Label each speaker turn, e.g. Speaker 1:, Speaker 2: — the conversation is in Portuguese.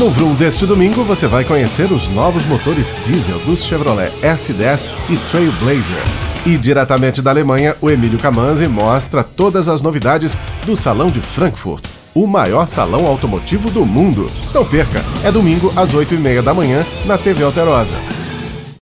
Speaker 1: No Vroom deste domingo você vai conhecer os novos motores diesel dos Chevrolet S10 e Trailblazer. E diretamente da Alemanha, o Emílio Camanzi mostra todas as novidades do Salão de Frankfurt, o maior salão automotivo do mundo. Não perca, é domingo às 8h30 da manhã na TV Alterosa.